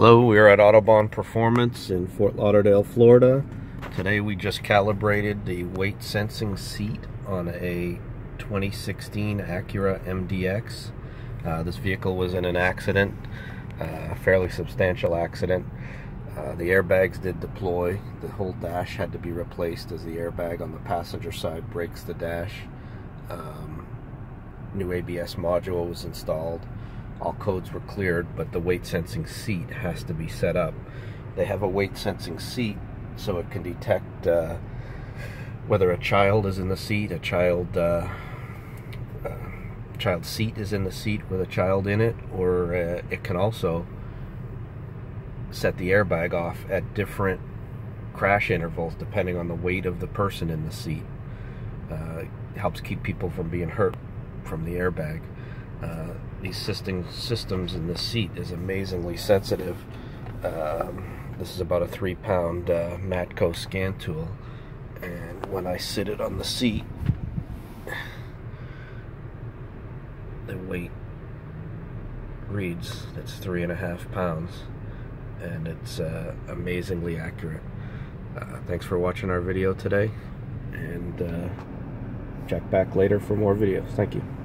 Hello, we are at Autobahn Performance in Fort Lauderdale, Florida. Today we just calibrated the weight sensing seat on a 2016 Acura MDX. Uh, this vehicle was in an accident, uh, a fairly substantial accident. Uh, the airbags did deploy. The whole dash had to be replaced as the airbag on the passenger side breaks the dash. Um, new ABS module was installed all codes were cleared, but the weight sensing seat has to be set up. They have a weight sensing seat so it can detect uh, whether a child is in the seat, a child uh, uh, child seat is in the seat with a child in it, or uh, it can also set the airbag off at different crash intervals depending on the weight of the person in the seat. Uh, helps keep people from being hurt from the airbag. Uh, these system, systems in the seat is amazingly sensitive. Um, this is about a three pound uh, Matco scan tool and when I sit it on the seat the weight reads it's three and a half pounds and it's uh, amazingly accurate. Uh, thanks for watching our video today and uh, check back later for more videos. Thank you.